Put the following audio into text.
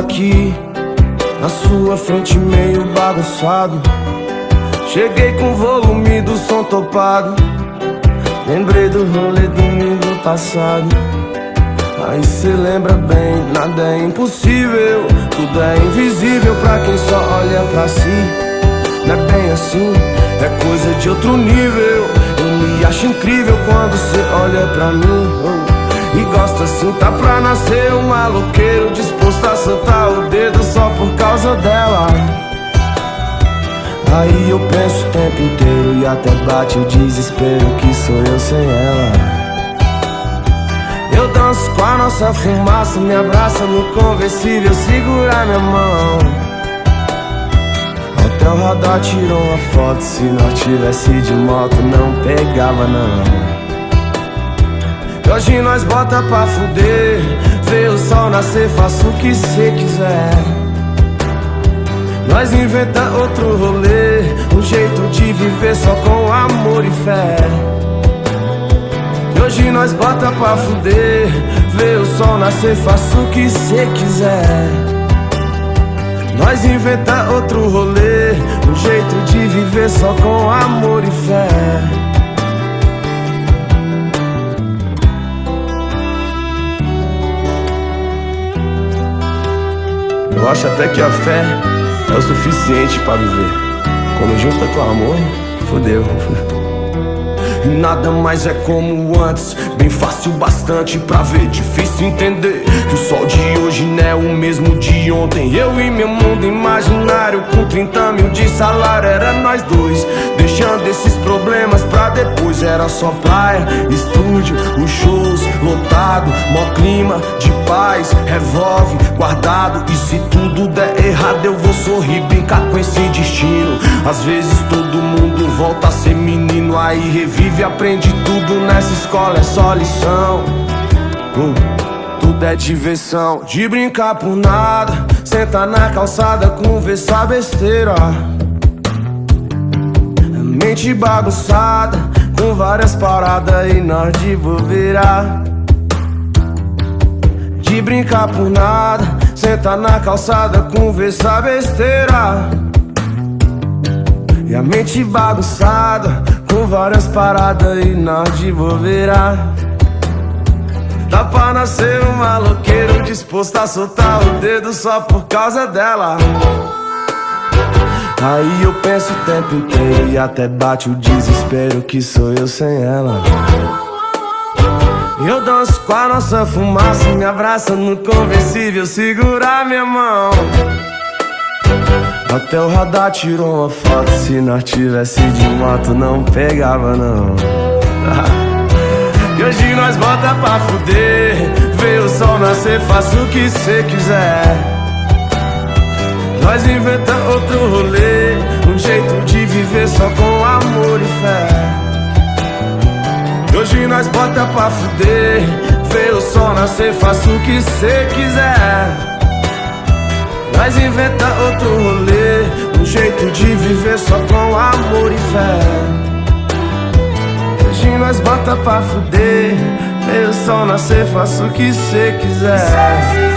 aqui Na sua frente meio bagunçado. Cheguei com o volume do som topado. Lembrei do rolê domingo passado. Aí cê lembra bem, nada é impossível. Tudo é invisível pra quem só olha pra si. Não é bem assim, é coisa de outro nível. Eu me acho incrível quando cê olha pra mim gosta assim, tá pra nascer um maloqueiro Disposto a soltar o dedo só por causa dela Aí eu penso o tempo inteiro e até bate o desespero que sou eu sem ela. Eu danço com a nossa fumaça, me abraça no conversível, segura minha mão. Até o radar tirou uma foto, se nós tivesse de moto não pegava não. E hoje nós bota pra fuder, vê o sol nascer, faça o que cê quiser. Nós inventa outro rolê. Um jeito de viver só com amor e fé. E hoje nós bota pra fuder. Vê o sol nascer, faça o que cê quiser. Nós inventa outro rolê. Um jeito de viver só com amor e fé acho até que a fé é o suficiente para viver. Quando junta com amor, fodeu. Nada mais é como antes, bem fácil bastante pra ver. Difícil entender que o sol de hoje não é o mesmo de ontem. Eu e meu mundo imaginário, com 30 mil de salário, era nós dois. Deixando esses problemas pra depois. Era só praia, estúdio, lotado, mó clima de paz, revolve guardado. E se tudo der errado, eu vou sorrir, brincar com esse destino. Às vezes todo mundo volta a ser menino, aí revive, aprende tudo nessa escola, é só lição. Uh, tudo é diversão, de brincar por nada. Senta na calçada, conversar besteira. Mente bagunçada, com várias paradas e nós de bobeira brincar por nada. Senta na calçada, conversar besteira. E a mente bagunçada, com várias paradas e nós de bobeira. Dá pra nascer um maloqueiro disposto a soltar o dedo só por causa dela. Aí eu penso o tempo inteiro e até bate o desespero que sou eu sem ela. Eu danço com a nossa fumaça, me abraça no conversível, segura minha mão. Até o radar tirou uma foto, se nós tivesse de moto não pegava não. E hoje nós bota pra fuder, vê o sol nascer, faça o que cê quiser. Nós inventa outro rolê, um jeito de viver só com amor e fé. Nós bota pra fuder. Vê o sol nascer, faça o que cê quiser. Nós inventa outro rolê Um jeito de viver só com amor e fé. Hoje nós bota pra fuder. Vê o sol nascer, faça o que cê quiser